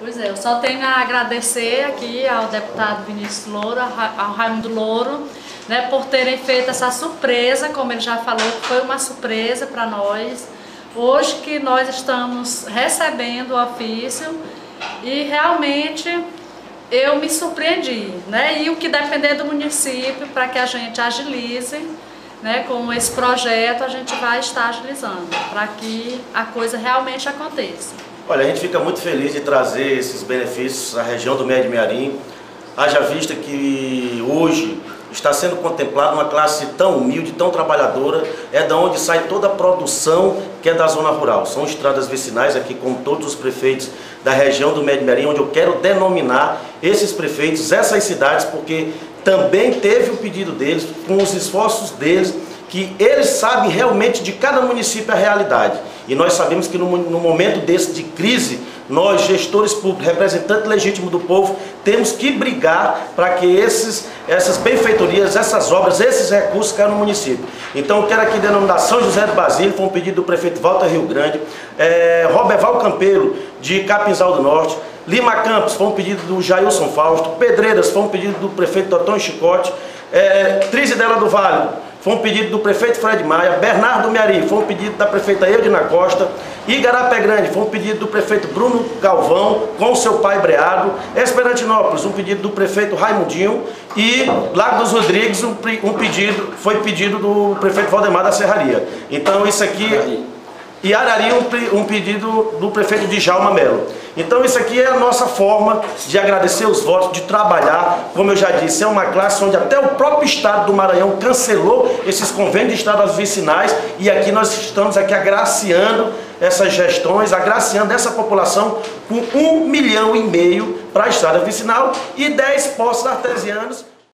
Pois é, eu só tenho a agradecer aqui ao deputado Vinícius Louro, ao Raimundo Louro, né, por terem feito essa surpresa, como ele já falou, foi uma surpresa para nós. Hoje que nós estamos recebendo o ofício e realmente eu me surpreendi, né? E o que depender do município para que a gente agilize, né, com esse projeto a gente vai estar agilizando para que a coisa realmente aconteça. Olha, a gente fica muito feliz de trazer esses benefícios à região do Médio Mearim, haja vista que hoje está sendo contemplada uma classe tão humilde, tão trabalhadora, é da onde sai toda a produção que é da zona rural. São estradas vicinais aqui, como todos os prefeitos da região do Médio Merim, onde eu quero denominar esses prefeitos, essas cidades, porque também teve o pedido deles, com os esforços deles, que eles sabem realmente de cada município a realidade. E nós sabemos que no, no momento desse de crise, nós, gestores públicos, representantes legítimos do povo, temos que brigar para que esses, essas benfeitorias, essas obras, esses recursos caiam no município. Então, quero aqui denominar São José do Basílio, foi um pedido do prefeito Walter Rio Grande, é, Roberval Campeiro, de Capinzal do Norte, Lima Campos, foi um pedido do Jailson Fausto, Pedreiras, foi um pedido do prefeito Antônio Chicote, é, Trizidela do Vale, foi um pedido do prefeito Fred Maia, Bernardo Meari, foi um pedido da prefeita Eudina Costa, Igarapé Grande, foi um pedido do prefeito Bruno Galvão, com seu pai Breado, Esperantinópolis, um pedido do prefeito Raimundinho e Lago dos Rodrigues, um, um pedido, foi pedido do prefeito Valdemar da Serraria. Então isso aqui e Arari um, um pedido do prefeito Djalma Melo. Então isso aqui é a nossa forma de agradecer os votos, de trabalhar, como eu já disse, é uma classe onde até o próprio Estado do Maranhão cancelou esses convênios de estados vicinais e aqui nós estamos aqui agraciando essas gestões, agraciando essa população com um milhão e meio para a estrada vicinal e 10 postos artesianos